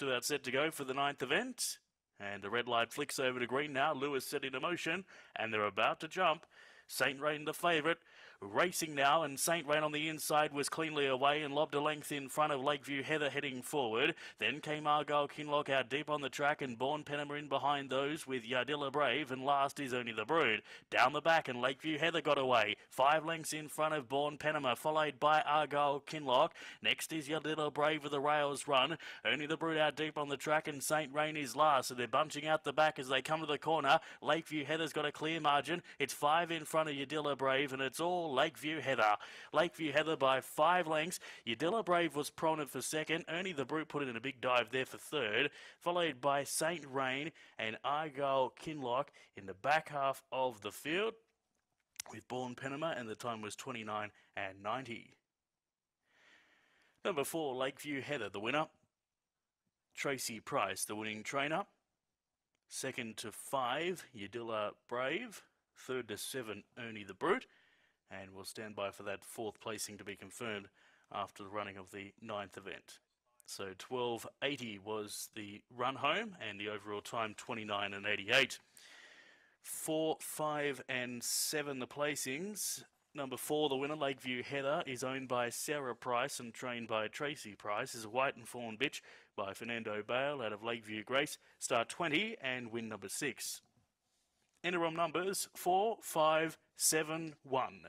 to that set to go for the ninth event. And the red light flicks over to green now. Lewis set into motion, and they're about to jump. Saint Rain the favourite. Racing now, and Saint Rain on the inside was cleanly away and lobbed a length in front of Lakeview Heather heading forward. Then came Argyle Kinlock out deep on the track, and Born Penema in behind those with Yadilla Brave, and last is only the Brood. Down the back, and Lakeview Heather got away. Five lengths in front of Born Penema, followed by Argyle Kinlock. Next is Yadilla Brave with the rails run. Ernie the Brute out deep on the track, and Saint Rain is last, so they're bunching out the back as they come to the corner. Lakeview Heather's got a clear margin. It's five in front of Yadilla Brave, and it's all Lakeview Heather. Lakeview Heather by five lengths. Yadilla Brave was prominent for second. Ernie the Brute put in a big dive there for third, followed by Saint Rain and Argyle Kinlock in the back half of the field with Born Penema, and the time was 29 and 90. Number four, Lakeview Heather, the winner. Tracy Price, the winning trainer. Second to five, Yadilla Brave. Third to seven, Ernie the Brute and we'll stand by for that fourth placing to be confirmed after the running of the ninth event. So 12.80 was the run home, and the overall time 29 and 88. Four, five, and seven the placings. Number four, the winner, Lakeview Heather, is owned by Sarah Price and trained by Tracy Price. Is a white and fawn bitch by Fernando Bale out of Lakeview Grace. Start 20 and win number six. Interim numbers four, five, seven, one.